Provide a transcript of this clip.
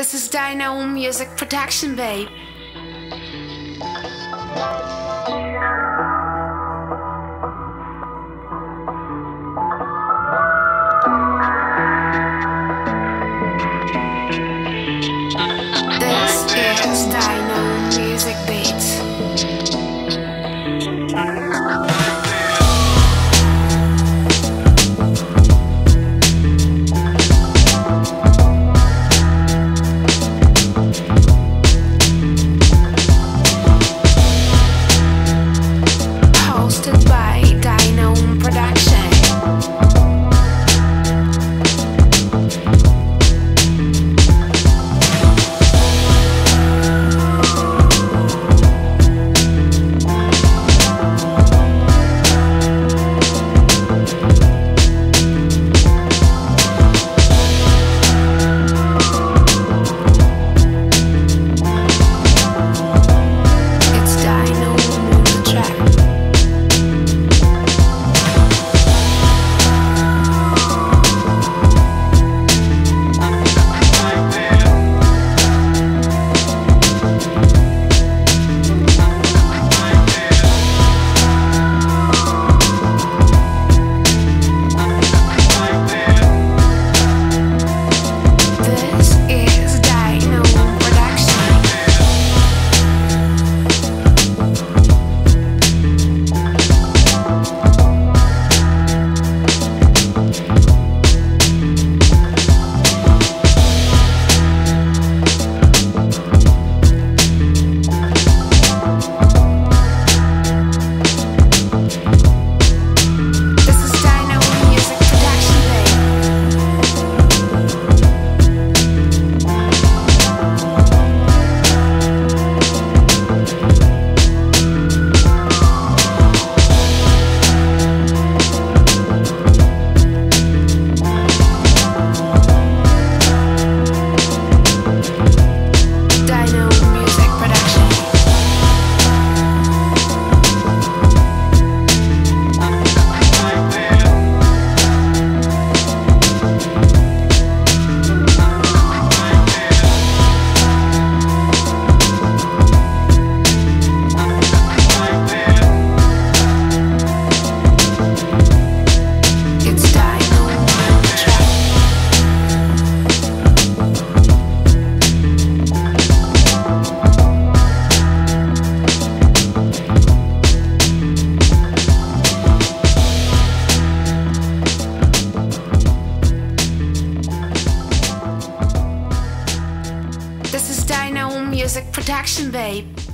This is Dino Music Production, babe. This is Dino Music Production, babe.